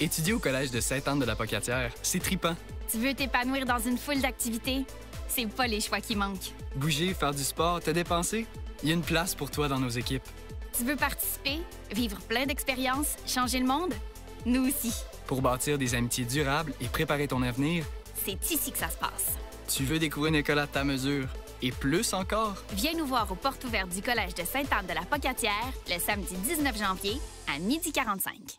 Étudier au Collège de Sainte-Anne de la Pocatière, c'est tripant. Tu veux t'épanouir dans une foule d'activités? C'est pas les choix qui manquent. Bouger, faire du sport, te dépenser? Il y a une place pour toi dans nos équipes. Tu veux participer, vivre plein d'expériences, changer le monde? Nous aussi. Pour bâtir des amitiés durables et préparer ton avenir, C'est ici que ça se passe. tu veux découvrir une école à ta mesure? Et plus encore? Viens nous voir aux portes ouvertes du Collège de Sainte-Anne de la Pocatière le samedi 19 janvier à 12h45.